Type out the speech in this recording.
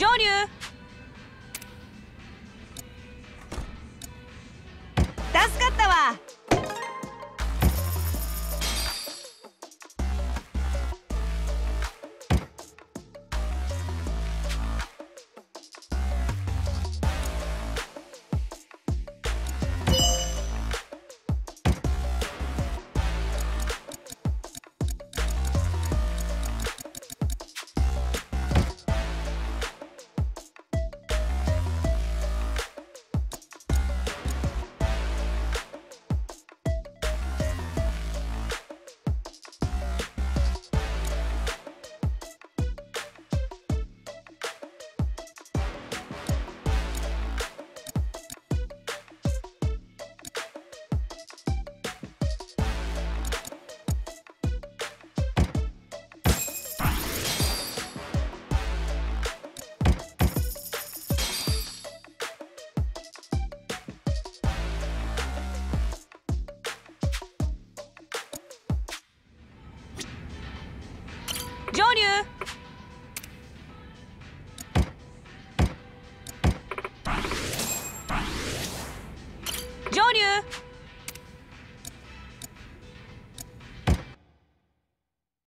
上流。助かったわ。上流。上流。